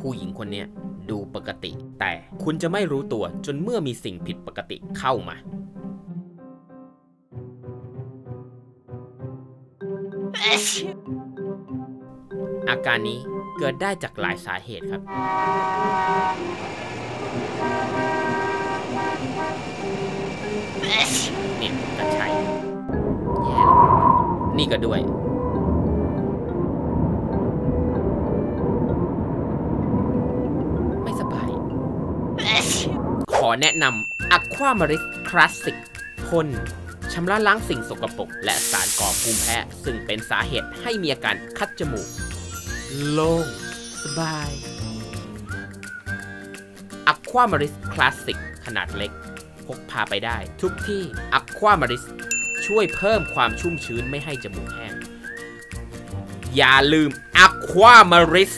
ผู้หญิงคนนี้ดูปกติ แต่คุณจะไม่รู้ตัวจนเมื่อมีสิ่งผิดปกติเข้ามาอาการนี้เกิดได้จากหลายสาเหตุครับ เนี่ยก็ใช่แย่นี่ก็ด้วย ขอแนะนำ Aquamaris Classic พ่นชำระล้างสิ่งสกปรกและสารก่อภูมิแพ้ ซึ่งเป็นสาเหตุให้มีอาการคัดจมูก โล่ง สบาย Aquamaris Classic ขนาดเล็ก พกพาไปได้ทุกที่ Aquamaris ช่วยเพิ่มความชุ่มชื้นไม่ให้จมูกแห้ง อย่าลืม Aquamaris